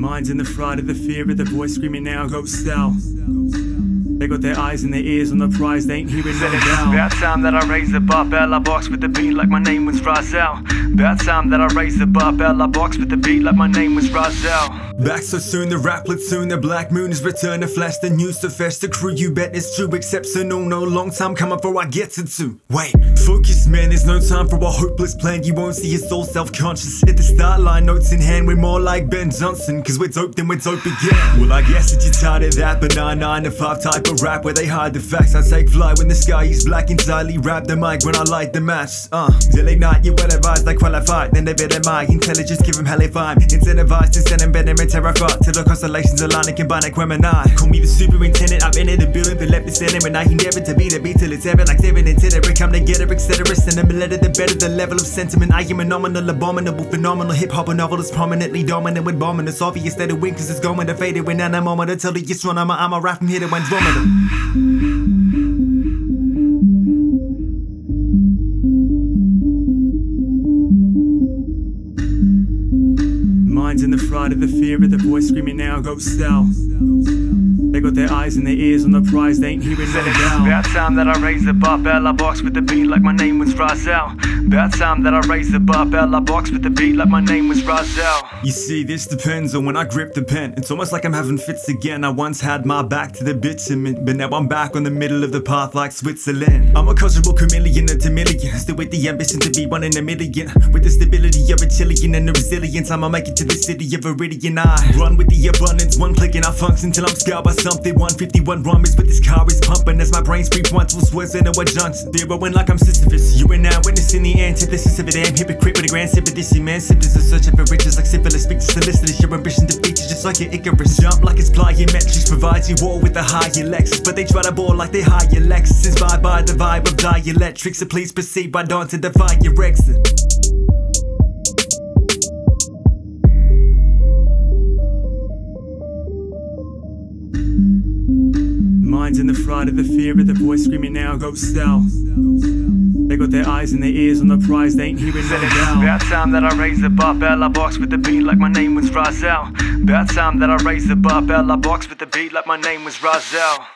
Minds in the fright of the fear of the voice screaming now, go sell. They got their eyes and their ears on the prize, they ain't hearing no doubt. About time that I raise the barbell, I box with the beat like my name was Razel. About time that I raise the barbell, I box with the beat like my name was Razel. Back so soon, the rap soon, the black moon is return to flash the news to fest the crew. You bet it's true, exceptional. No long time coming for I get it to. Wait, focus, man, there's no time for a hopeless plan. You won't see us all self conscious. Hit the start line, notes in hand, we're more like Ben Johnson. Cause we're dope, then we're dope again. Well, I guess that you're tired of that, but 9 9 to 5 type of rap where they hide the facts. I take fly when the sky is black entirely. Rap the mic when I light the match. Uh, till ignite you well advised, they qualified. Then they better my intelligence, give them hell if I'm incentivized to send them better and terrified. Till the constellations align and combine like Gemini. Call me the superintendent, I've been in the building for left the standing when I never to be the beat till it's ever like seven and ten. Every come together, etc. Send them a letter, the better the level of sentiment. I am a nominal, abominable, phenomenal hip hop novel is prominently dominant with bombing. It's obvious that it win cause it's going to fade it when I'm a moment until it gets run. I'm a, a rap from here to Andromeda. Minds in the fright of the fear of the voice screaming now, go sell. They got their eyes and their ears on the prize, they ain't hearing no doubt. About time that I raise the bar, Bella box with the beat like my name was Razel. About time that I raised the bar, Bella box with the beat like my name was Razel. You see, this depends on when I grip the pen. It's almost like I'm having fits again. I once had my back to the bitumen, but now I'm back on the middle of the path like Switzerland. I'm a cultural chameleon a millions, still with the ambition to be one in a million. With the stability of a Chilean and the resilience, I'ma make it to the city of Iridian. I run with the abundance, one click and I function till I'm scarred by something. 151 rummies, but this car is pumping as my brain screams one, two swears into a Johnson. Zeroing like I'm Sisyphus. You and I witnessing the antithesis of a damn hypocrite with a grand sympathy. Emancipators are searching for riches like syphilis. Speak to solicitous, your ambition defeats you just like your Icarus. Jump like it's plyometrics, provides you all with a higher Lexus. But they try to ball like they hire Lexus. Inspired by the vibe of dielectrics. So please proceed by dawn to defy your exit. Minds in the fright of the fear of the voice screaming now, go sell. They got their eyes and their ears on the prize, they ain't hearing no doubt. About time that I raise the bar, Bella box with the beat like my name was Razel. About time that I raise the bar, Bella box with the beat like my name was Razel.